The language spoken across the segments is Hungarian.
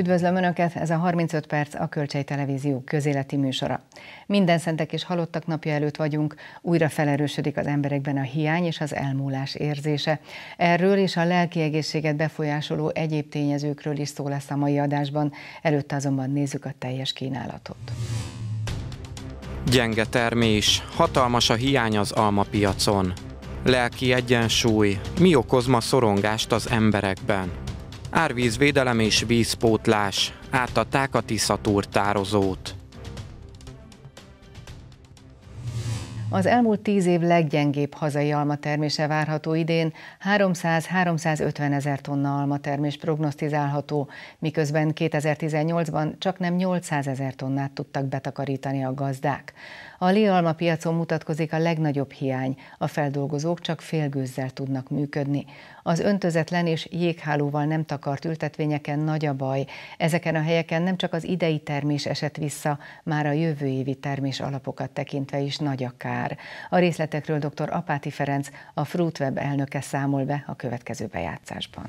Üdvözlöm Önöket, ez a 35 perc a Kölcsei Televízió közéleti műsora. Minden szentek és halottak napja előtt vagyunk, újra felerősödik az emberekben a hiány és az elmúlás érzése. Erről és a lelki egészséget befolyásoló egyéb tényezőkről is szó lesz a mai adásban, előtte azonban nézzük a teljes kínálatot. Gyenge termés, hatalmas a hiány az almapiacon. Lelki egyensúly, mi okoz ma szorongást az emberekben? Árvízvédelem és vízpótlás. Átadták a Tiszatúr tározót. Az elmúlt tíz év leggyengébb hazai almatermése várható idén, 300-350 ezer tonna almatermés prognosztizálható, miközben 2018-ban csak nem 800 ezer tonnát tudtak betakarítani a gazdák. A lialma piacon mutatkozik a legnagyobb hiány, a feldolgozók csak félgőzzel tudnak működni. Az öntözetlen és jéghálóval nem takart ültetvényeken nagy a baj. Ezeken a helyeken nem csak az idei termés esett vissza, már a jövő évi termés alapokat tekintve is nagy a kár. A részletekről dr. Apáti Ferenc, a Fruitweb elnöke számol be a következő bejátszásban.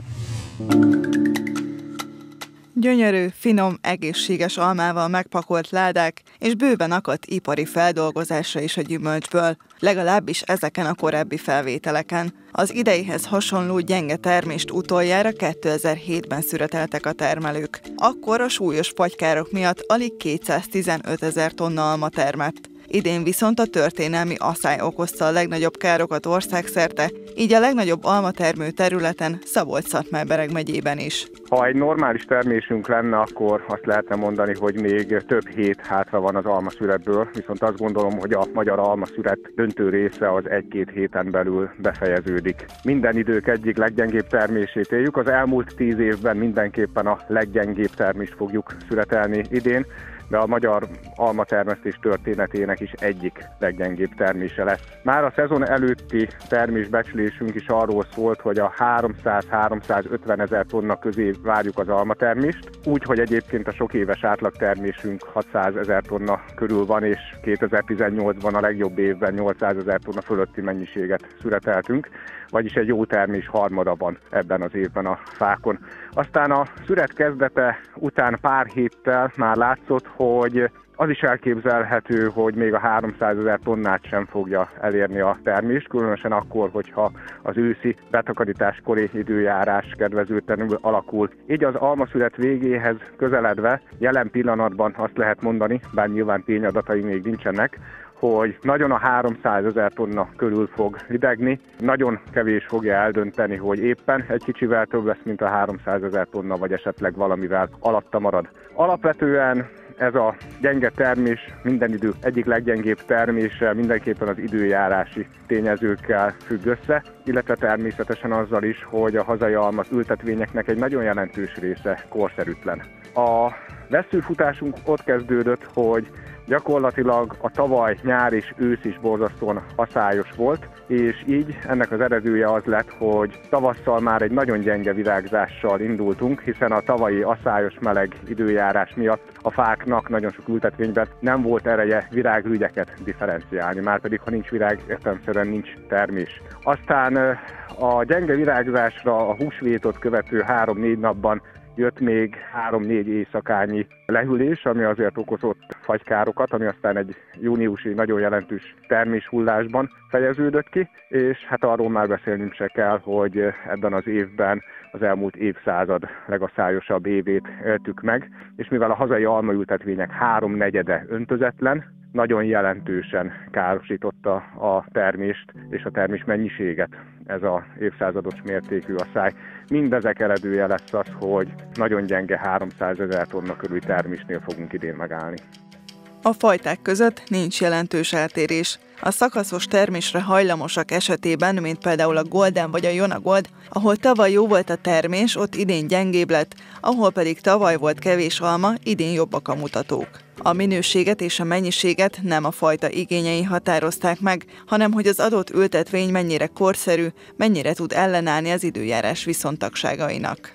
Gyönyörű, finom, egészséges almával megpakolt ládák, és bőven akadt ipari feldolgozásra is a gyümölcsből, legalábbis ezeken a korábbi felvételeken. Az ideihez hasonló gyenge termést utoljára 2007-ben szüreteltek a termelők. Akkor a súlyos pagykárok miatt alig 215 ezer tonna alma termett. Idén viszont a történelmi asszály okozta a legnagyobb károkat országszerte, így a legnagyobb almatermő területen Szabolcs-Szatmár-Bereg megyében is. Ha egy normális termésünk lenne, akkor azt lehetne mondani, hogy még több hét hátra van az almaszületből, viszont azt gondolom, hogy a magyar almaszület döntő része az egy-két héten belül befejeződik. Minden idők egyik leggyengébb termését éljük, az elmúlt tíz évben mindenképpen a leggyengébb termést fogjuk születelni idén de a magyar almatermesztés történetének is egyik leggyengébb termése lesz. Már a szezon előtti termésbecslésünk is arról szólt, hogy a 300-350 ezer tonna közé várjuk az almatermést, úgy, hogy egyébként a sok éves átlagtermésünk 600 ezer tonna körül van, és 2018-ban a legjobb évben 800 ezer tonna fölötti mennyiséget születeltünk, vagyis egy jó termés harmada van ebben az évben a fákon. Aztán a szüret kezdete után pár héttel már látszott, hogy az is elképzelhető, hogy még a 300 ezer tonnát sem fogja elérni a termés, különösen akkor, hogyha az őszi betakarítás kori időjárás kedvezőtlenül alakul. Így az almaszület végéhez közeledve jelen pillanatban azt lehet mondani, bár nyilván tényadatai még nincsenek, hogy nagyon a 300 ezer tonna körül fog lidegni, nagyon kevés fogja eldönteni, hogy éppen egy kicsivel több lesz, mint a 300 ezer tonna, vagy esetleg valamivel alatta marad. Alapvetően ez a gyenge termés minden idő egyik leggyengébb termése mindenképpen az időjárási tényezőkkel függ össze, illetve természetesen azzal is, hogy a hazai almas ültetvényeknek egy nagyon jelentős része korszerűtlen. A veszőfutásunk ott kezdődött, hogy Gyakorlatilag a tavaly nyár és ősz is borzasztóan haszályos volt, és így ennek az eredője az lett, hogy tavasszal már egy nagyon gyenge virágzással indultunk, hiszen a tavalyi asszályos meleg időjárás miatt a fáknak nagyon sok ültetvényben nem volt ereje virágrügyeket differenciálni, már pedig ha nincs virág, értelmszerűen nincs termés. Aztán a gyenge virágzásra a húsvétot követő három-négy napban jött még három-négy éjszakányi lehűlés, ami azért okozott fagykárokat, ami aztán egy júniusi nagyon jelentős terméshullásban fejeződött ki, és hát arról már beszélnünk se kell, hogy ebben az évben az elmúlt évszázad legaszályosabb évét éltük meg, és mivel a hazai almaültetvények háromnegyede öntözetlen, nagyon jelentősen károsította a termést és a termés mennyiséget ez a évszázados mértékű asszály. Mindezek eredője lesz az, hogy nagyon gyenge 300 ezer tonna körüli termésnél fogunk idén megállni. A fajták között nincs jelentős eltérés. A szakaszos termésre hajlamosak esetében, mint például a Golden vagy a Jona Gold, ahol tavaly jó volt a termés, ott idén gyengébb lett, ahol pedig tavaly volt kevés alma, idén jobbak a mutatók. A minőséget és a mennyiséget nem a fajta igényei határozták meg, hanem hogy az adott ültetvény mennyire korszerű, mennyire tud ellenállni az időjárás viszontagságainak.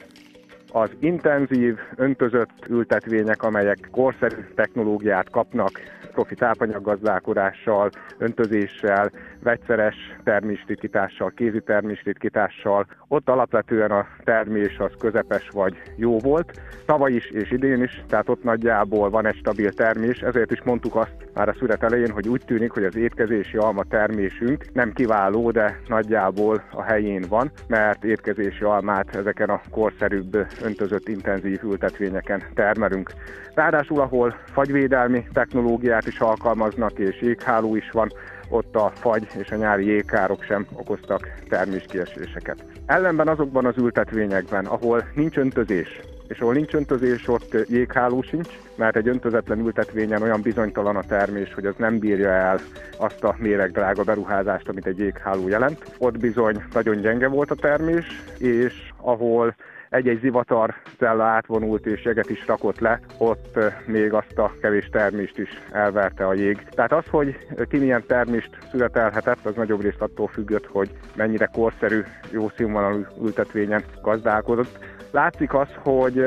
Az intenzív, öntözött ültetvények, amelyek korszerű technológiát kapnak, profi tápanyaggazdálkodással, öntözéssel, vegyszeres termésritkítással, kézi termésritkítással. Ott alapvetően a termés az közepes vagy jó volt. Tavaly is és idén is, tehát ott nagyjából van egy stabil termés, ezért is mondtuk azt már a szület elején, hogy úgy tűnik, hogy az étkezési alma termésünk nem kiváló, de nagyjából a helyén van, mert étkezési almát ezeken a korszerűbb, öntözött intenzív ültetvényeken termelünk. Ráadásul, ahol fagyvédelmi technológiát is alkalmaznak, és jégháló is van, ott a fagy és a nyári jégkárok sem okoztak terméskieséseket. Ellenben azokban az ültetvényekben, ahol nincs öntözés, és ahol nincs öntözés, ott jégháló sincs, mert egy öntözetlen ültetvényen olyan bizonytalan a termés, hogy az nem bírja el azt a méregdrága beruházást, amit egy jégháló jelent. Ott bizony nagyon gyenge volt a termés, és ahol egy-egy zivatar cella átvonult és jeget is rakott le, ott még azt a kevés termést is elverte a jég. Tehát az, hogy ki milyen termést születelhetett, az nagyobb részt attól függött, hogy mennyire korszerű, jó színvonalú ültetvényen gazdálkodott. Látszik az, hogy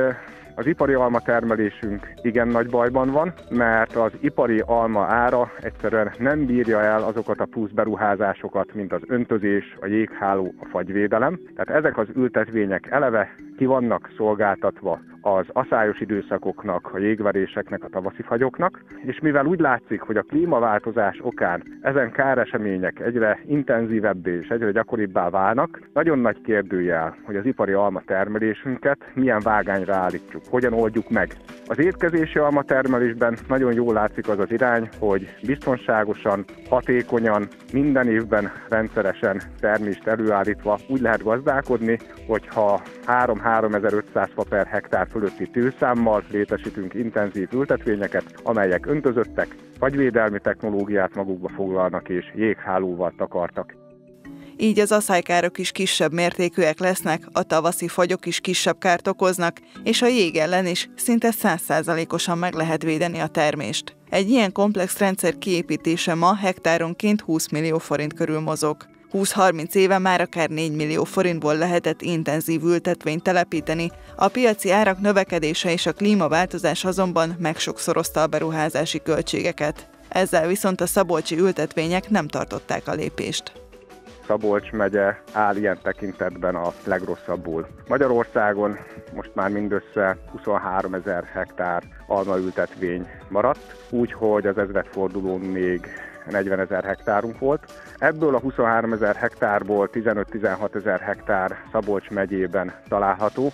az ipari alma termelésünk igen nagy bajban van, mert az ipari alma ára egyszerűen nem bírja el azokat a plusz beruházásokat, mint az öntözés, a jégháló, a fagyvédelem. Tehát ezek az ültetvények eleve ki vannak szolgáltatva az aszályos időszakoknak, a jégveréseknek, a tavaszi fagyoknak, és mivel úgy látszik, hogy a klímaváltozás okán ezen káresemények egyre intenzívebbé és egyre gyakoribbá válnak, nagyon nagy kérdőjel, hogy az ipari alma termelésünket milyen vágányra állítjuk, hogyan oldjuk meg. Az étkezési alma termelésben nagyon jól látszik az az irány, hogy biztonságosan, hatékonyan, minden évben rendszeresen termést előállítva úgy lehet gazdálkodni, hogyha 3-3500 fa per hektár fölötti tőszámmal létesítünk intenzív ültetvényeket, amelyek öntözöttek, fagyvédelmi technológiát magukba foglalnak és jéghálóval takartak. Így az aszálykárok is kisebb mértékűek lesznek, a tavaszi fagyok is kisebb kárt okoznak, és a jég ellen is szinte százszázalékosan meg lehet védeni a termést. Egy ilyen komplex rendszer kiépítése ma hektáronként 20 millió forint körül mozog. 20-30 éve már akár 4 millió forintból lehetett intenzív ültetvényt telepíteni, a piaci árak növekedése és a klímaváltozás azonban megsokszorozta a beruházási költségeket. Ezzel viszont a szabolcsi ültetvények nem tartották a lépést. Szabolcs megye áll ilyen tekintetben a legrosszabbul. Magyarországon most már mindössze 23 ezer hektár almaültetvény maradt, úgyhogy az ezredfordulón még 40 ezer hektárunk volt. Ebből a 23 ezer hektárból 15-16 ezer hektár Szabolcs megyében található,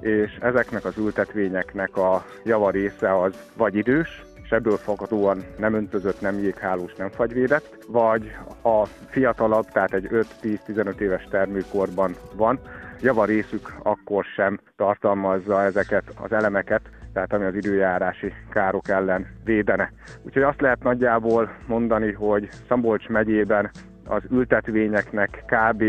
és ezeknek az ültetvényeknek a java része az vagy idős, és ebből fakadóan nem öntözött, nem jéghálós, nem fagyvédett, vagy a fiatalabb, tehát egy 5-10-15 éves termőkorban van, java részük akkor sem tartalmazza ezeket az elemeket, tehát ami az időjárási károk ellen védene. Úgyhogy azt lehet nagyjából mondani, hogy Szambolcs megyében az ültetvényeknek kb.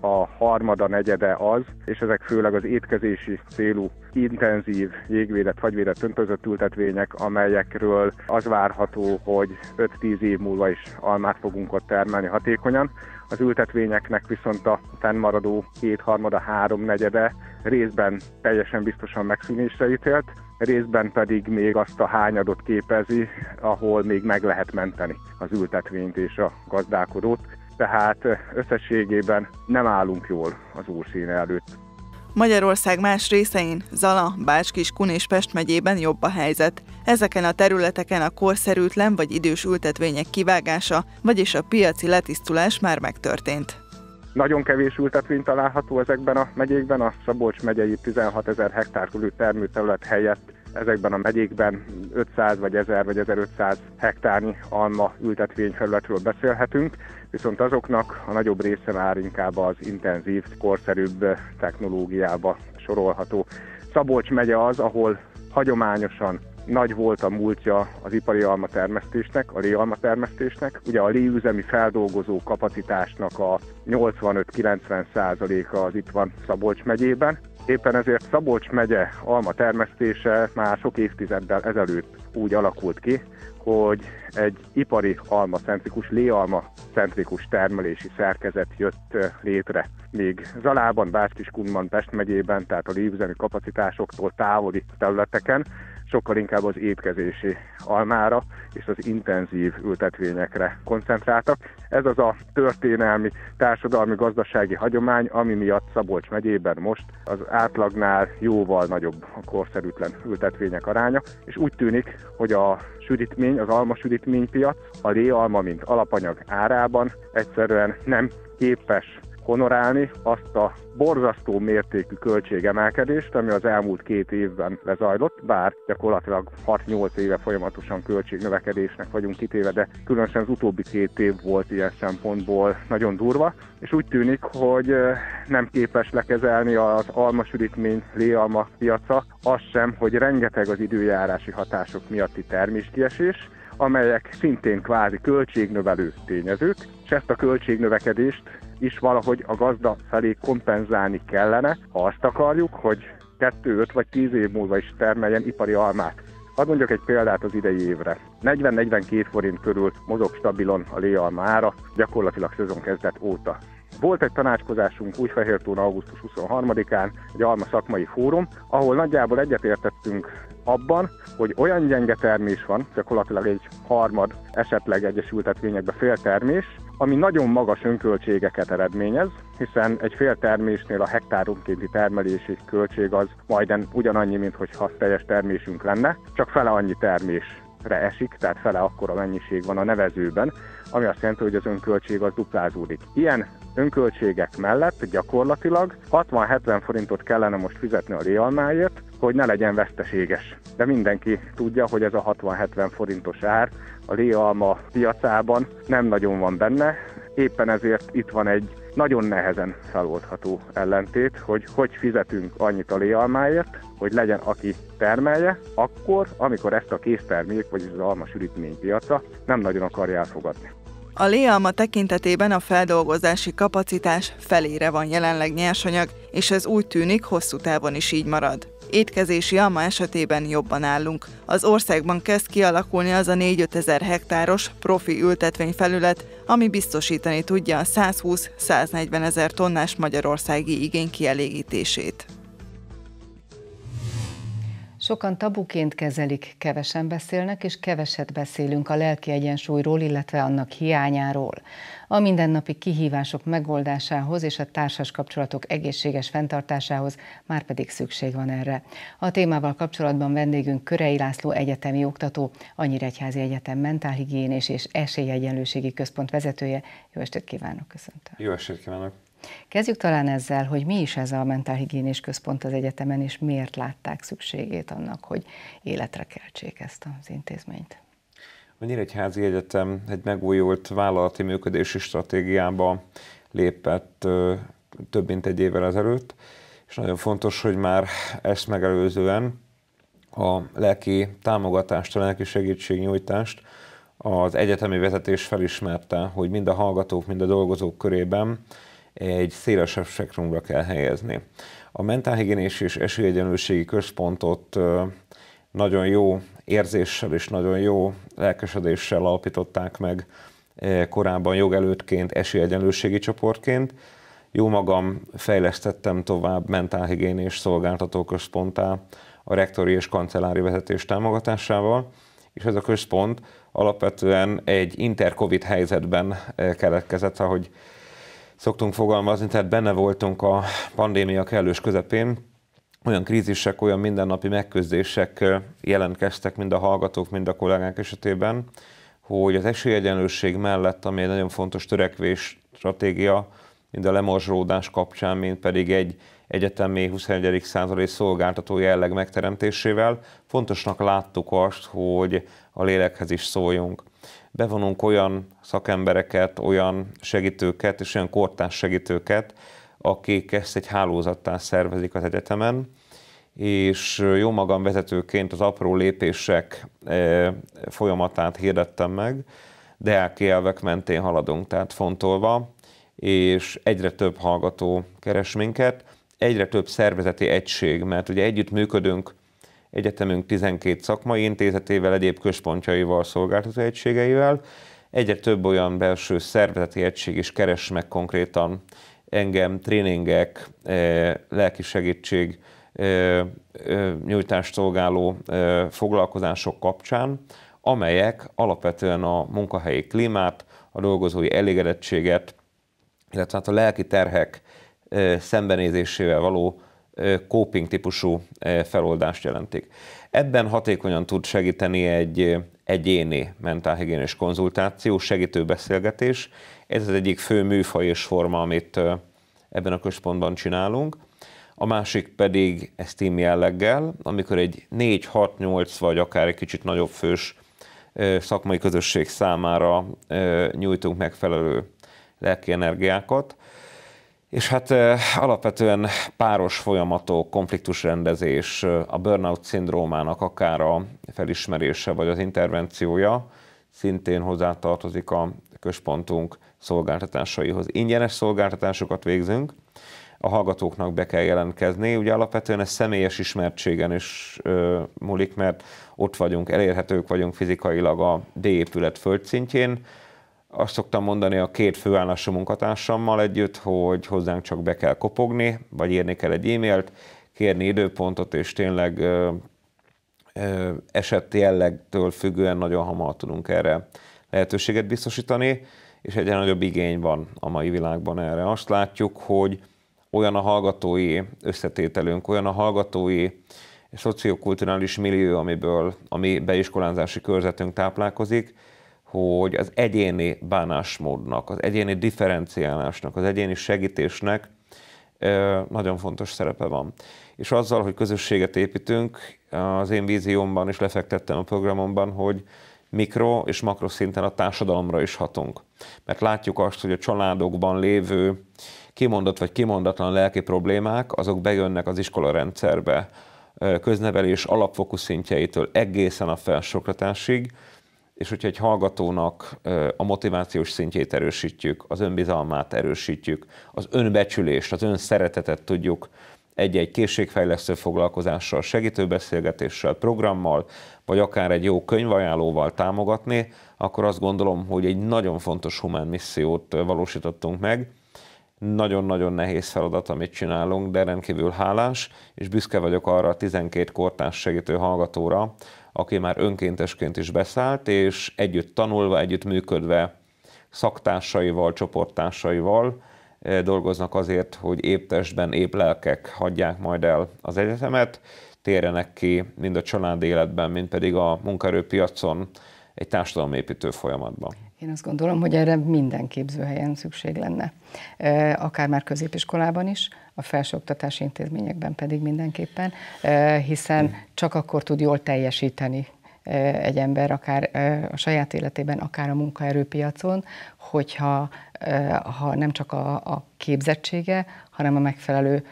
a harmada, negyede az, és ezek főleg az étkezési célú intenzív jégvédett, fagyvédett öntözött ültetvények, amelyekről az várható, hogy 5-10 év múlva is almát fogunk ott termelni hatékonyan. Az ültetvényeknek viszont a fennmaradó kétharmada, háromnegyede részben teljesen biztosan megszűnésre ítélt, részben pedig még azt a hányadot képezi, ahol még meg lehet menteni az ültetvényt és a gazdálkodót. Tehát összességében nem állunk jól az úrszíne előtt. Magyarország más részein, Zala, Bácskis, Kun és Pest megyében jobb a helyzet. Ezeken a területeken a korszerűtlen vagy idős ültetvények kivágása, vagyis a piaci letisztulás már megtörtént. Nagyon kevés ültetvény található ezekben a megyékben, a Szabolcs megyei 16 ezer hektár körül termőterület helyett ezekben a megyékben 500 vagy 1000 vagy 1500 hektárnyi alma ültetvényfelületről beszélhetünk, viszont azoknak a nagyobb része már inkább az intenzív, korszerűbb technológiába sorolható. Szabolcs megye az, ahol hagyományosan nagy volt a múltja az ipari alma termesztésnek, a léalma termesztésnek. Ugye a léüzemi feldolgozó kapacitásnak a 85-90 százaléka az itt van Szabolcs megyében. Éppen ezért Szabolcs megye alma termesztése már sok évtizeddel ezelőtt úgy alakult ki, hogy egy ipari almacentrikus, léalma-centrikus termelési szerkezet jött létre. Még Zalában, Bácskiskunban, Pest megyében, tehát a lévüzemi kapacitásoktól távoli területeken sokkal inkább az étkezési almára és az intenzív ültetvényekre koncentráltak. Ez az a történelmi, társadalmi, gazdasági hagyomány, ami miatt Szabolcs megyében most az átlagnál jóval nagyobb a korszerűtlen ültetvények aránya, és úgy tűnik, hogy a süritmény, az alma süritménypiac a léalma, mint alapanyag árában egyszerűen nem képes honorálni azt a borzasztó mértékű költségemelkedést, ami az elmúlt két évben lezajlott, bár gyakorlatilag 6-8 éve folyamatosan költségnövekedésnek vagyunk kitéve, de különösen az utóbbi két év volt ilyen szempontból nagyon durva, és úgy tűnik, hogy nem képes lekezelni az almasüritmény léalma piaca, az sem, hogy rengeteg az időjárási hatások miatti terméskiesés, amelyek szintén kvázi költségnövelő tényezők, és ezt a költségnövekedést is valahogy a gazda felé kompenzálni kellene, ha azt akarjuk, hogy 2, 5 vagy 10 év múlva is termeljen ipari almát. Hadd mondjak egy példát az idei évre. 40-42 forint körül mozog stabilon a léalma ára, gyakorlatilag szezon kezdet óta. Volt egy tanácskozásunk Újfehértón augusztus 23-án, egy alma szakmai fórum, ahol nagyjából egyetértettünk abban, hogy olyan gyenge termés van, gyakorlatilag egy harmad, esetleg egyesültetvényekben fél termés, ami nagyon magas önköltségeket eredményez, hiszen egy fél termésnél a hektáronkénti termelési költség az majdnem ugyanannyi, mint hogyha teljes termésünk lenne, csak fele annyi termésre esik, tehát fele akkora mennyiség van a nevezőben, ami azt jelenti, hogy az önköltség az duplázódik. Ilyen önköltségek mellett gyakorlatilag 60-70 forintot kellene most fizetni a léalmáért, hogy ne legyen veszteséges. De mindenki tudja, hogy ez a 60-70 forintos ár a léalma piacában nem nagyon van benne, éppen ezért itt van egy nagyon nehezen feloldható ellentét, hogy hogy fizetünk annyit a léalmáért, hogy legyen aki termelje, akkor, amikor ezt a késztermék, vagyis az alma sűrítmény piaca nem nagyon akarja elfogadni. A léalma tekintetében a feldolgozási kapacitás felére van jelenleg nyersanyag, és ez úgy tűnik hosszú távon is így marad. Étkezési alma esetében jobban állunk. Az országban kezd kialakulni az a 4-5 ezer hektáros profi ültetvényfelület, ami biztosítani tudja a 120-140 ezer tonnás magyarországi igény kielégítését. Sokan tabuként kezelik, kevesen beszélnek, és keveset beszélünk a lelki egyensúlyról, illetve annak hiányáról. A mindennapi kihívások megoldásához és a társas kapcsolatok egészséges fenntartásához már pedig szükség van erre. A témával kapcsolatban vendégünk Körei László egyetemi oktató, a Nyíregyházi Egyetem Mentálhigiénés és Esélyegyenlőségi Központ vezetője. Jó estét kívánok, köszöntöm. Jó estét kívánok. Kezdjük talán ezzel, hogy mi is ez a mentálhigiénés központ az egyetemen, és miért látták szükségét annak, hogy életre keltsék ezt az intézményt. A Nyíregyházi Egyetem egy megújult vállalati működési stratégiába lépett több mint egy évvel ezelőtt, és nagyon fontos, hogy már ezt megelőzően a lelki támogatást, a lelki segítségnyújtást az egyetemi vezetés felismerte, hogy mind a hallgatók, mind a dolgozók körében egy szélesebb spektrumra kell helyezni. A mentálhigiénés és esélyegyenlőségi központot nagyon jó érzéssel és nagyon jó lelkesedéssel alapították meg korábban jogelőttként, esélyegyenlőségi csoportként. Jó magam fejlesztettem tovább mentálhigiénés szolgáltató központtá a rektori és kancellári vezetés támogatásával, és ez a központ alapvetően egy inter-covid helyzetben keletkezett, ahogy szoktunk fogalmazni, tehát benne voltunk a pandémia kellős közepén, olyan krízisek, olyan mindennapi megküzdések jelentkeztek mind a hallgatók, mind a kollégák esetében, hogy az esélyegyenlőség mellett, ami egy nagyon fontos törekvés stratégia, mind a lemorzsolódás kapcsán, mint pedig egy egyetemi 21. századi szolgáltató jelleg megteremtésével, fontosnak láttuk azt, hogy a lélekhez is szóljunk bevonunk olyan szakembereket, olyan segítőket és olyan kortárs segítőket, akik ezt egy hálózattá szervezik az egyetemen, és jó magam vezetőként az apró lépések e, folyamatát hirdettem meg, de elkélvek mentén haladunk, tehát fontolva, és egyre több hallgató keres minket, egyre több szervezeti egység, mert ugye együtt működünk egyetemünk 12 szakmai intézetével, egyéb központjaival, szolgáltató egységeivel. Egyre több olyan belső szervezeti egység is keres meg konkrétan engem tréningek, lelki segítség, nyújtást szolgáló foglalkozások kapcsán, amelyek alapvetően a munkahelyi klímát, a dolgozói elégedettséget, illetve hát a lelki terhek szembenézésével való coping típusú feloldást jelentik. Ebben hatékonyan tud segíteni egy egyéni mentálhigiénés konzultáció, segítő beszélgetés. Ez az egyik fő műfaj és forma, amit ebben a központban csinálunk. A másik pedig ez team jelleggel, amikor egy 4-6-8 vagy akár egy kicsit nagyobb fős szakmai közösség számára nyújtunk megfelelő lelki energiákat. És hát alapvetően páros folyamatok, konfliktusrendezés, a burnout szindrómának akár a felismerése vagy az intervenciója szintén hozzátartozik a központunk szolgáltatásaihoz. Ingyenes szolgáltatásokat végzünk, a hallgatóknak be kell jelentkezni. Ugye alapvetően ez személyes ismertségen is ö, múlik, mert ott vagyunk, elérhetők vagyunk fizikailag a D épület földszintjén, azt szoktam mondani a két főállású munkatársammal együtt, hogy hozzánk csak be kell kopogni, vagy írni kell egy e-mailt, kérni időpontot, és tényleg ö, ö, esett jellegtől függően nagyon hamar tudunk erre lehetőséget biztosítani, és egyre nagyobb igény van a mai világban erre. Azt látjuk, hogy olyan a hallgatói összetételünk, olyan a hallgatói szociokulturális millió, amiből a mi beiskolázási körzetünk táplálkozik, hogy az egyéni bánásmódnak, az egyéni differenciálásnak, az egyéni segítésnek nagyon fontos szerepe van. És azzal, hogy közösséget építünk, az én víziómban is lefektettem a programomban, hogy mikro és makro szinten a társadalomra is hatunk. Mert látjuk azt, hogy a családokban lévő kimondott vagy kimondatlan lelki problémák, azok bejönnek az iskola rendszerbe, köznevelés alapfokú szintjeitől egészen a felsokratásig, és hogyha egy hallgatónak a motivációs szintjét erősítjük, az önbizalmát erősítjük, az önbecsülést, az önszeretetet tudjuk egy-egy készségfejlesztő foglalkozással, segítőbeszélgetéssel, programmal, vagy akár egy jó könyvajánlóval támogatni, akkor azt gondolom, hogy egy nagyon fontos humán missziót valósítottunk meg. Nagyon-nagyon nehéz feladat, amit csinálunk, de rendkívül hálás, és büszke vagyok arra a 12 kortárs segítő hallgatóra, aki már önkéntesként is beszállt, és együtt tanulva, együtt működve szaktársaival, csoporttársaival eh, dolgoznak azért, hogy épp testben, épp lelkek hagyják majd el az egyetemet, térjenek ki mind a család életben, mind pedig a munkaerőpiacon egy társadalomépítő folyamatban. Én azt gondolom, hogy erre minden képzőhelyen szükség lenne. Akár már középiskolában is, a felsőoktatási intézményekben pedig mindenképpen, hiszen csak akkor tud jól teljesíteni egy ember, akár a saját életében, akár a munkaerőpiacon, hogyha ha nem csak a, a képzettsége, hanem a megfelelő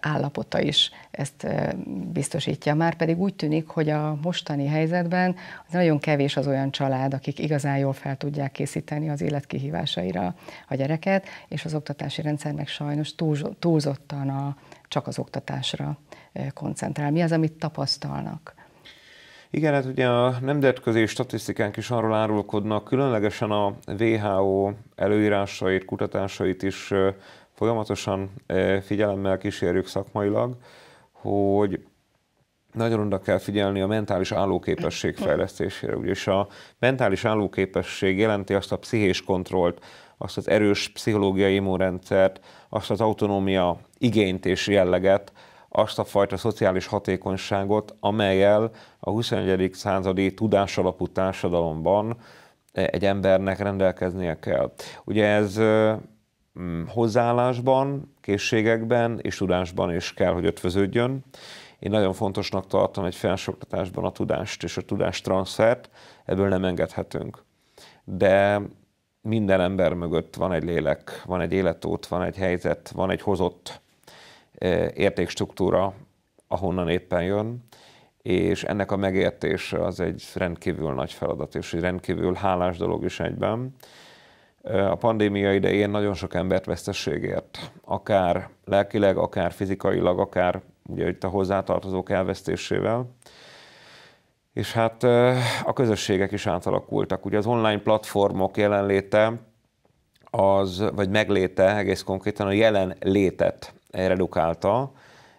állapota is ezt biztosítja. Már pedig úgy tűnik, hogy a mostani helyzetben az nagyon kevés az olyan család, akik igazán jól fel tudják készíteni az életkihívásaira a gyereket, és az oktatási rendszer meg sajnos túlzottan a, csak az oktatásra koncentrál. Mi az, amit tapasztalnak? Igen, hát ugye a nemzetközi statisztikánk is arról árulkodnak, különlegesen a WHO előírásait, kutatásait is folyamatosan figyelemmel kísérjük szakmailag, hogy nagyon oda kell figyelni a mentális állóképesség fejlesztésére. Ugyis a mentális állóképesség jelenti azt a pszichés kontrollt, azt az erős pszichológiai immunrendszert, azt az autonómia igényt és jelleget, azt a fajta szociális hatékonyságot, amelyel a 21. századi tudásalapú társadalomban egy embernek rendelkeznie kell. Ugye ez hozzáállásban, készségekben és tudásban is kell, hogy ötvöződjön. Én nagyon fontosnak tartom egy felsőoktatásban a tudást és a tudástranszfert, ebből nem engedhetünk. De minden ember mögött van egy lélek, van egy életút, van egy helyzet, van egy hozott értékstruktúra, ahonnan éppen jön, és ennek a megértése az egy rendkívül nagy feladat, és egy rendkívül hálás dolog is egyben. A pandémia idején nagyon sok embert vesztességért, akár lelkileg, akár fizikailag, akár ugye itt a hozzátartozók elvesztésével. És hát a közösségek is átalakultak. Ugye az online platformok jelenléte, az, vagy megléte egész konkrétan a jelen létet redukálta,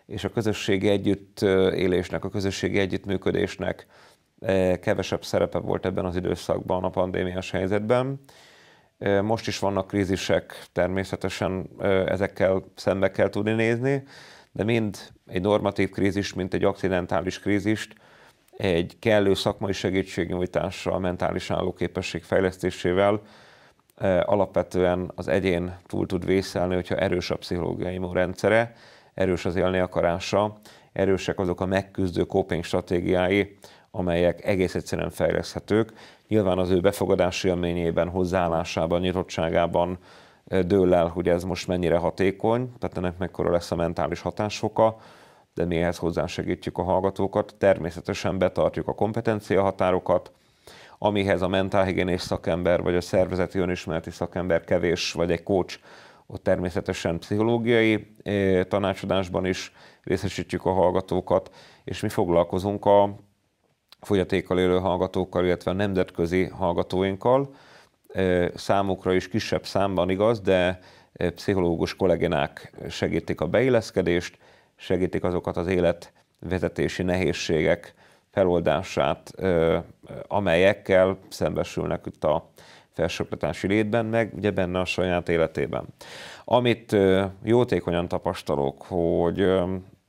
és a közösségi együttélésnek, a közösségi együttműködésnek kevesebb szerepe volt ebben az időszakban, a pandémiás helyzetben. Most is vannak krízisek, természetesen ezekkel szembe kell tudni nézni, de mind egy normatív krízis, mint egy akcidentális krízist, egy kellő szakmai segítségnyújtással, mentális állóképesség fejlesztésével alapvetően az egyén túl tud vészelni, hogyha erős a pszichológiai immunrendszere, erős az élni akarása, erősek azok a megküzdő coping stratégiái, amelyek egész egyszerűen fejleszthetők. Nyilván az ő befogadási élményében, hozzáállásában, nyitottságában dől el, hogy ez most mennyire hatékony, tehát ennek mekkora lesz a mentális hatásfoka, de mi ehhez hozzásegítjük a hallgatókat. Természetesen betartjuk a kompetencia határokat, amihez a mentálhigiénés szakember vagy a szervezeti önismereti szakember kevés, vagy egy coach, ott természetesen pszichológiai tanácsadásban is részesítjük a hallgatókat, és mi foglalkozunk a fogyatékkal élő hallgatókkal, illetve a nemzetközi hallgatóinkkal. Számukra is kisebb számban igaz, de pszichológus kolléginák segítik a beilleszkedést, segítik azokat az életvezetési nehézségek feloldását, amelyekkel szembesülnek itt a felsőoktatási létben, meg ugye benne a saját életében. Amit jótékonyan tapasztalok, hogy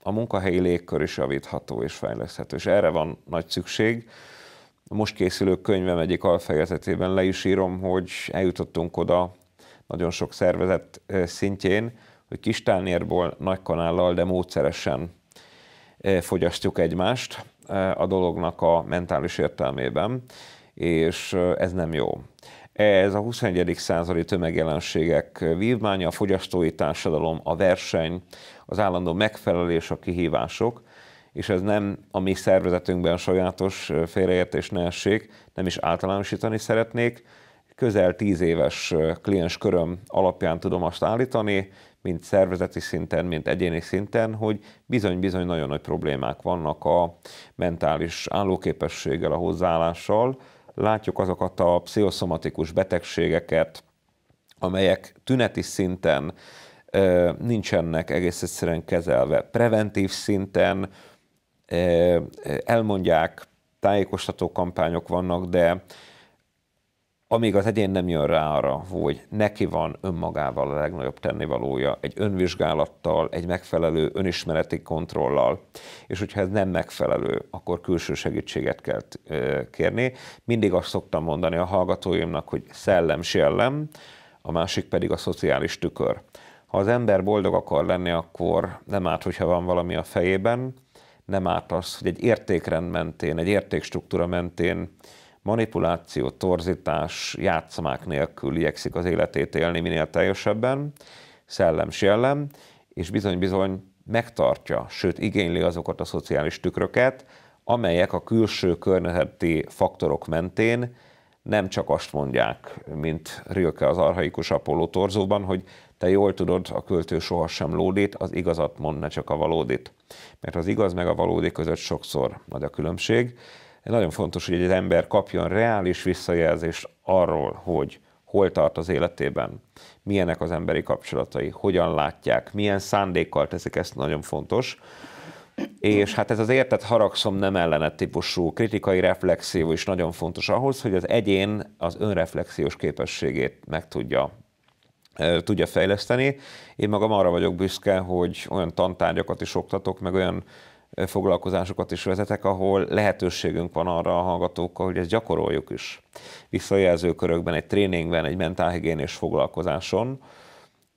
a munkahelyi légkör is javítható és fejleszthető, és erre van nagy szükség. A most készülő könyvem egyik alfejezetében le is írom, hogy eljutottunk oda nagyon sok szervezet szintjén, hogy kis tányérból, nagy kanállal, de módszeresen fogyasztjuk egymást a dolognak a mentális értelmében, és ez nem jó. Ez a 21. századi tömegjelenségek vívmánya, a fogyasztói társadalom, a verseny, az állandó megfelelés, a kihívások, és ez nem a mi szervezetünkben sajátos félreértés ne essék, nem is általánosítani szeretnék. Közel tíz éves kliens köröm alapján tudom azt állítani, mint szervezeti szinten, mint egyéni szinten, hogy bizony-bizony nagyon nagy problémák vannak a mentális állóképességgel, a hozzáállással. Látjuk azokat a pszichoszomatikus betegségeket, amelyek tüneti szinten nincsenek egész egyszerűen kezelve. Preventív szinten elmondják, tájékoztató kampányok vannak, de amíg az egyén nem jön rá arra, hogy neki van önmagával a legnagyobb tennivalója, egy önvizsgálattal, egy megfelelő önismereti kontrollal, és hogyha ez nem megfelelő, akkor külső segítséget kell kérni. Mindig azt szoktam mondani a hallgatóimnak, hogy szellem, sellem, a másik pedig a szociális tükör. Ha az ember boldog akar lenni, akkor nem árt, hogyha van valami a fejében, nem árt az, hogy egy értékrend mentén, egy értékstruktúra mentén manipuláció, torzítás, játszamák nélkül igyekszik az életét élni minél teljesebben, szellem sellem, és bizony-bizony megtartja, sőt igényli azokat a szociális tükröket, amelyek a külső környezeti faktorok mentén nem csak azt mondják, mint Rilke az arhaikus Apollo torzóban, hogy te jól tudod, a költő sohasem lódít, az igazat mond, ne csak a valódit. Mert az igaz meg a valódi között sokszor nagy a különbség. Nagyon fontos, hogy egy ember kapjon reális visszajelzést arról, hogy hol tart az életében, milyenek az emberi kapcsolatai, hogyan látják, milyen szándékkal teszik ezt, nagyon fontos. És hát ez az értett haragszom nem ellenet típusú kritikai reflexió is nagyon fontos ahhoz, hogy az egyén az önreflexiós képességét meg tudja tudja fejleszteni. Én magam arra vagyok büszke, hogy olyan tantárgyakat is oktatok, meg olyan foglalkozásokat is vezetek, ahol lehetőségünk van arra a hallgatókkal, hogy ezt gyakoroljuk is. Visszajelzőkörökben, egy tréningben, egy mentálhigiénés foglalkozáson,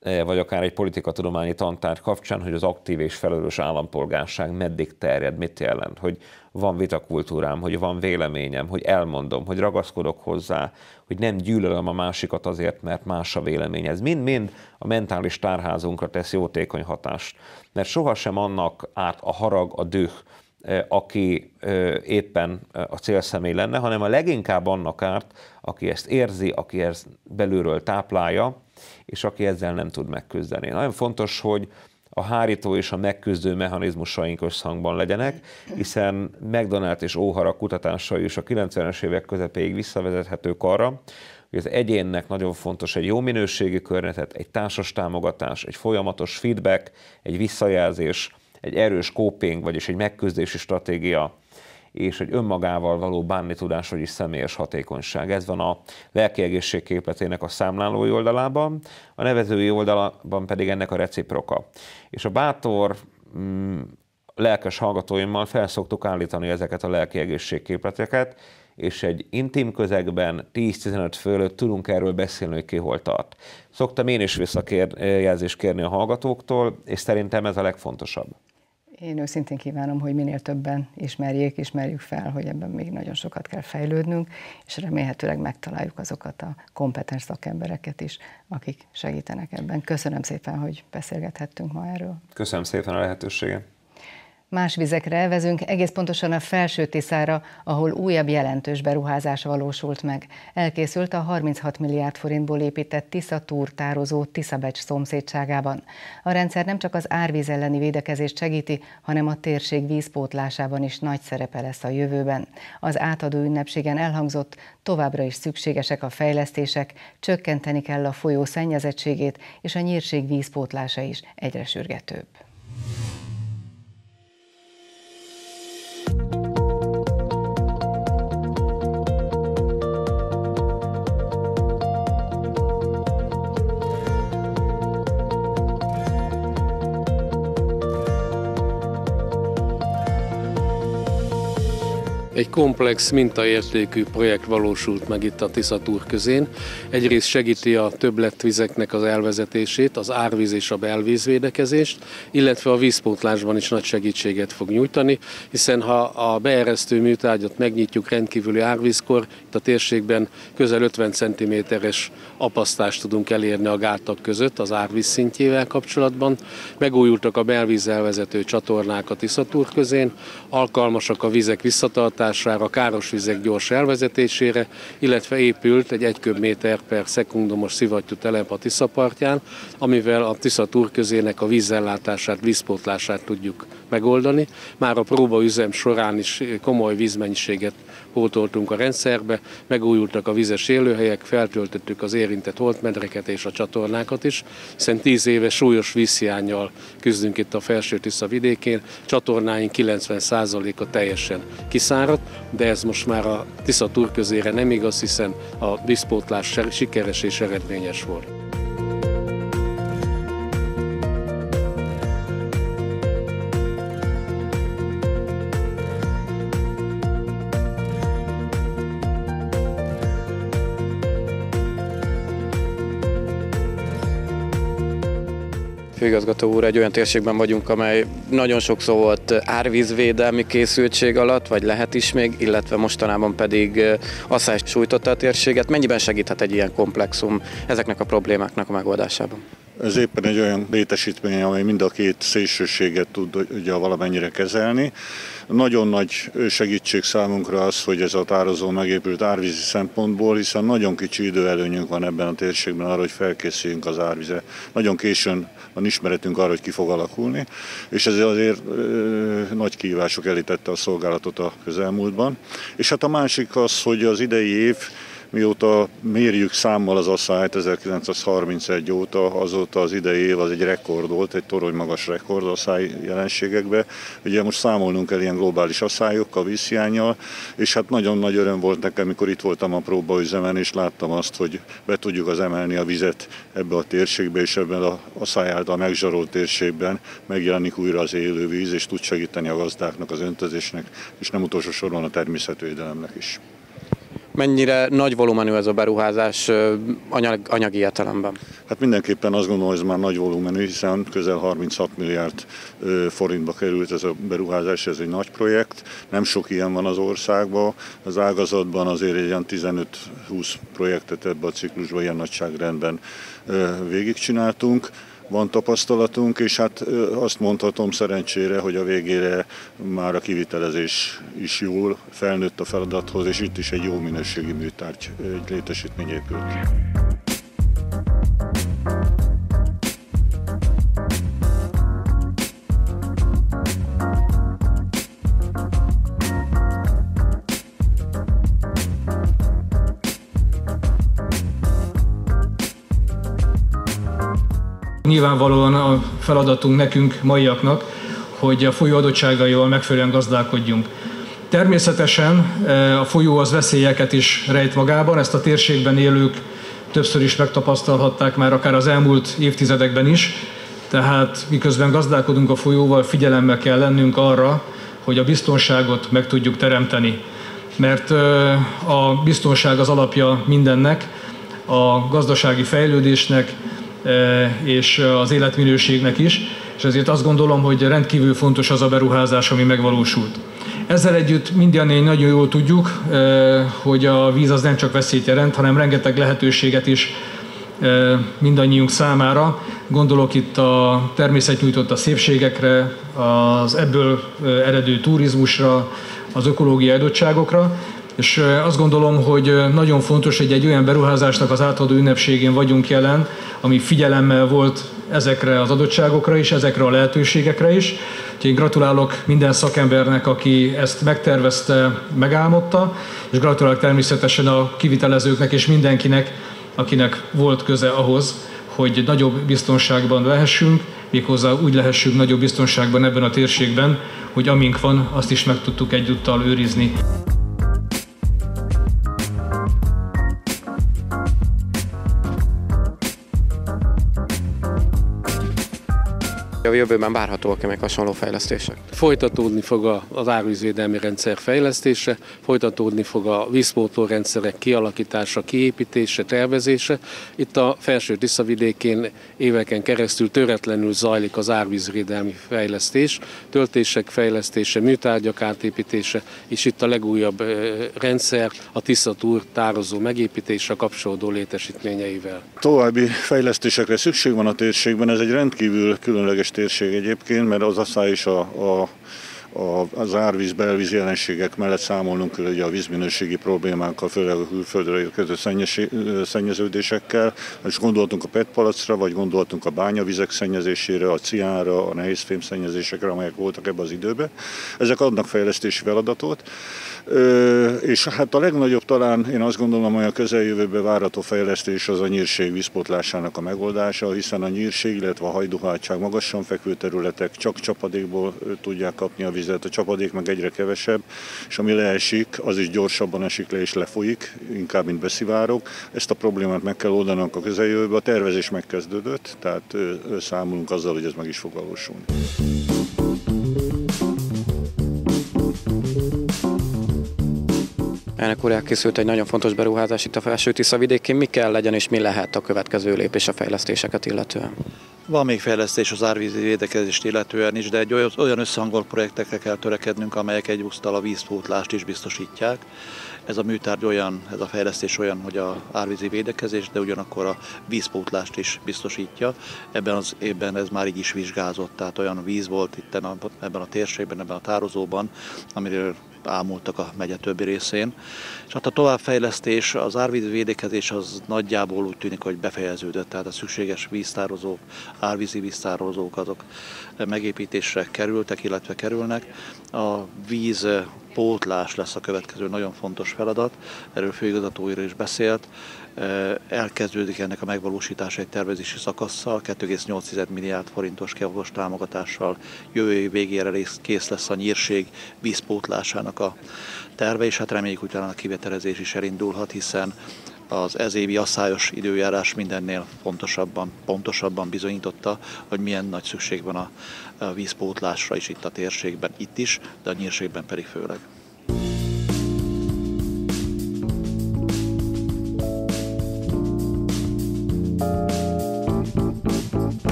vagy akár egy politikatudományi tantár kapcsán, hogy az aktív és felelős állampolgárság meddig terjed, mit jelent, hogy van vitakultúrám, hogy van véleményem, hogy elmondom, hogy ragaszkodok hozzá, hogy nem gyűlölöm a másikat azért, mert más a vélemény. Ez mind-mind a mentális tárházunkra tesz jótékony hatást. Mert sohasem annak árt a harag, a düh, eh, aki eh, éppen a célszemély lenne, hanem a leginkább annak árt, aki ezt érzi, aki ezt belülről táplálja, és aki ezzel nem tud megküzdeni. Nagyon fontos, hogy a hárító és a megküzdő mechanizmusaink összhangban legyenek, hiszen McDonald és Óhara kutatásai is a 90-es évek közepéig visszavezethetők arra, hogy az egyénnek nagyon fontos egy jó minőségi környezetet, egy társas támogatás, egy folyamatos feedback, egy visszajelzés, egy erős coping, vagyis egy megküzdési stratégia, és egy önmagával való bánni tudás, vagyis személyes hatékonyság. Ez van a lelki egészség képletének a számlálói oldalában, a nevezői oldalában pedig ennek a reciproka. És a bátor mm, lelkes hallgatóimmal felszoktuk állítani ezeket a lelki egészségképleteket, és egy intim közegben 10-15 fölött tudunk erről beszélni, hogy ki hol tart. Szoktam én is visszajelzést kérni a hallgatóktól, és szerintem ez a legfontosabb. Én őszintén kívánom, hogy minél többen ismerjék, ismerjük fel, hogy ebben még nagyon sokat kell fejlődnünk, és remélhetőleg megtaláljuk azokat a kompetens szakembereket is, akik segítenek ebben. Köszönöm szépen, hogy beszélgethettünk ma erről. Köszönöm szépen a lehetőséget. Más vizekre elvezünk, egész pontosan a felső Tiszára, ahol újabb jelentős beruházás valósult meg. Elkészült a 36 milliárd forintból épített Tisza Túr tározó Tiszabecs szomszédságában. A rendszer nem csak az árvíz elleni védekezést segíti, hanem a térség vízpótlásában is nagy szerepe lesz a jövőben. Az átadó ünnepségen elhangzott, továbbra is szükségesek a fejlesztések, csökkenteni kell a folyó szennyezettségét, és a nyírség vízpótlása is egyre sürgetőbb. Egy komplex mintaértékű projekt valósult meg itt a Tiszatúr közén. Egyrészt segíti a többletvizeknek az elvezetését, az árvíz és a belvízvédekezést, illetve a vízpótlásban is nagy segítséget fog nyújtani, hiszen ha a beeresztő műtárgyat megnyitjuk rendkívüli árvízkor, itt a térségben közel 50 cm-es apasztást tudunk elérni a gátak között az árvíz szintjével kapcsolatban. Megújultak a belvíz elvezető csatornák a Tiszatúr közén, alkalmasak a vizek visszatartására, hatására, káros vizek gyors elvezetésére, illetve épült egy 1 köbméter per szekundumos szivattyú telep a Tisza partján, amivel a Tisza közének a vízellátását, vízpótlását tudjuk megoldani. Már a próbaüzem során is komoly vízmennyiséget pótoltunk a rendszerbe, megújultak a vizes élőhelyek, feltöltöttük az érintett holtmedreket és a csatornákat is, hiszen tíz éve súlyos vízhiányjal küzdünk itt a felső Tisza vidékén, csatornáink 90%-a teljesen kiszáradt, de ez most már a Tisza közére nem igaz, hiszen a vízpótlás sikeres és eredményes volt. Főigazgató úr, egy olyan térségben vagyunk, amely nagyon sokszor volt árvízvédelmi készültség alatt, vagy lehet is még, illetve mostanában pedig asszály sújtotta a térséget. Mennyiben segíthet egy ilyen komplexum ezeknek a problémáknak a megoldásában? Ez éppen egy olyan létesítmény, amely mind a két szélsőséget tudja valamennyire kezelni. Nagyon nagy segítség számunkra az, hogy ez a tározó megépült árvízi szempontból, hiszen nagyon kicsi időelőnyünk van ebben a térségben arra, hogy felkészüljünk az árvize. Nagyon későn van ismeretünk arra, hogy ki fog alakulni, és ez azért ö, nagy kihívások elítette a szolgálatot a közelmúltban. És hát a másik az, hogy az idei év Mióta mérjük számmal az asszályt 1931 óta, azóta az idei év az egy rekord volt, egy torony magas rekord asszály jelenségekbe. Ugye most számolnunk kell ilyen globális asszályokkal, vízhiányjal, és hát nagyon nagy öröm volt nekem, amikor itt voltam a próbaüzemen, és láttam azt, hogy be tudjuk az emelni a vizet ebbe a térségbe, és ebben a asszály által megzsarolt térségben megjelenik újra az élő víz, és tud segíteni a gazdáknak, az öntözésnek, és nem utolsó sorban a természetvédelemnek is. Mennyire nagy volumenű ez a beruházás anyag, anyagi értelemben? Hát mindenképpen azt gondolom, hogy ez már nagy volumenű, hiszen közel 36 milliárd forintba került ez a beruházás, ez egy nagy projekt. Nem sok ilyen van az országban. Az ágazatban azért egy ilyen 15-20 projektet ebbe a ciklusban ilyen nagyságrendben végigcsináltunk van tapasztalatunk, és hát azt mondhatom szerencsére, hogy a végére már a kivitelezés is jól felnőtt a feladathoz, és itt is egy jó minőségi műtárgy, egy létesítmény épült. Nyilvánvalóan a feladatunk nekünk, maiaknak, hogy a folyó adottságaival megfelelően gazdálkodjunk. Természetesen a folyó az veszélyeket is rejt magában, ezt a térségben élők többször is megtapasztalhatták már akár az elmúlt évtizedekben is, tehát miközben gazdálkodunk a folyóval, figyelemmel kell lennünk arra, hogy a biztonságot meg tudjuk teremteni. Mert a biztonság az alapja mindennek, a gazdasági fejlődésnek és az életminőségnek is, és ezért azt gondolom, hogy rendkívül fontos az a beruházás, ami megvalósult. Ezzel együtt mindjárt nagyon jól tudjuk, hogy a víz az nem csak veszélyt jelent, hanem rengeteg lehetőséget is mindannyiunk számára. Gondolok itt a természet nyújtott a szépségekre, az ebből eredő turizmusra, az ökológiai adottságokra, és azt gondolom, hogy nagyon fontos, hogy egy olyan beruházásnak az átadó ünnepségén vagyunk jelen, ami figyelemmel volt ezekre az adottságokra is, ezekre a lehetőségekre is. Úgyhogy én gratulálok minden szakembernek, aki ezt megtervezte, megálmodta, és gratulálok természetesen a kivitelezőknek és mindenkinek, akinek volt köze ahhoz, hogy nagyobb biztonságban lehessünk, méghozzá úgy lehessünk nagyobb biztonságban ebben a térségben, hogy amink van, azt is meg tudtuk egyúttal őrizni. A jövőben várhatóak-e még hasonló fejlesztések? Folytatódni fog az árvízvédelmi rendszer fejlesztése, folytatódni fog a vízpótlórendszerek kialakítása, kiépítése, tervezése. Itt a felső Tiszavidékén éveken keresztül töretlenül zajlik az árvízvédelmi fejlesztés, töltések fejlesztése, műtárgyak átépítése, és itt a legújabb rendszer, a Tiszatúr tározó megépítése kapcsolódó létesítményeivel. További fejlesztésekre szükség van a térségben, ez egy rendkívül különleges térség egyébként, mert az asszály is a, a az árvíz, belvíz jelenségek mellett számolnunk kell ugye a vízminőségi problémákkal, főleg a külföldre érkező szennyeződésekkel. És gondoltunk a petpalacra, vagy gondoltunk a bányavizek szennyezésére, a ciánra, a nehézfém szennyezésekre, amelyek voltak ebbe az időben. Ezek adnak fejlesztési feladatot. És hát a legnagyobb talán én azt gondolom, hogy a közeljövőben várható fejlesztés az a nyírség vízpotlásának a megoldása, hiszen a nyírség, illetve a hajduhátság magasan fekvő területek csak csapadékból tudják kapni a vizet, a csapadék meg egyre kevesebb, és ami leesik, az is gyorsabban esik le és lefolyik, inkább mint beszivárok. Ezt a problémát meg kell oldanunk a közeljövőben. A tervezés megkezdődött, tehát számolunk azzal, hogy ez meg is fog valósulni. Elnök úr, elkészült egy nagyon fontos beruházás itt a felső Tisza vidékén. Mi kell legyen és mi lehet a következő lépés a fejlesztéseket illetően? Van még fejlesztés az árvízi védekezést illetően is, de egy olyan összehangolt projektekre kell törekednünk, amelyek egyúztal a vízpótlást is biztosítják. Ez a műtárgy olyan, ez a fejlesztés olyan, hogy a árvízi védekezés, de ugyanakkor a vízpótlást is biztosítja. Ebben az évben ez már így is vizsgázott, tehát olyan víz volt itt ebben a térségben, ebben a tározóban, amiről ámultak a megye többi részén. És hát a továbbfejlesztés, az árvízvédekezés az nagyjából úgy tűnik, hogy befejeződött, tehát a szükséges víztározók, árvízi víztározók azok megépítésre kerültek, illetve kerülnek. A víz pótlás lesz a következő nagyon fontos feladat, erről főigazgatóira is beszélt. Elkezdődik ennek a megvalósítása egy tervezési szakasszal, 2,8 milliárd forintos kevos támogatással jövő év végére kész lesz a nyírség vízpótlásának a terve, és hát reméljük, utána a kivetelezés is elindulhat, hiszen az ezévi asszályos időjárás mindennél fontosabban, pontosabban bizonyította, hogy milyen nagy szükség van a, vízpótlásra is itt a térségben, itt is, de a nyírségben pedig főleg.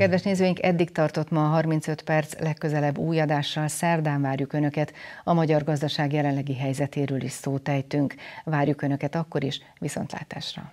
Kedves nézőink, eddig tartott ma a 35 perc, legközelebb új adással szerdán várjuk Önöket, a magyar gazdaság jelenlegi helyzetéről is szót. Várjuk Önöket akkor is, viszontlátásra!